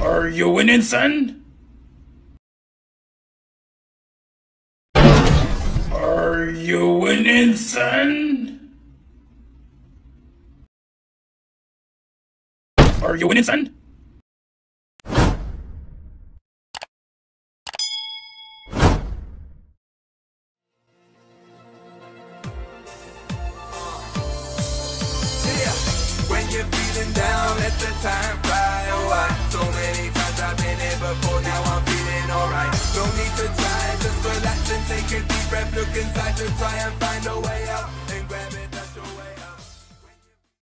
Are you winning, son? Are you winning, son? Are you winning, son? Yeah, when you're feeling down, let the time been here before, now I'm feeling alright. No need to try, just relax and take a deep breath. Look inside to try and find a way out.